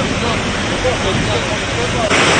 Thank you.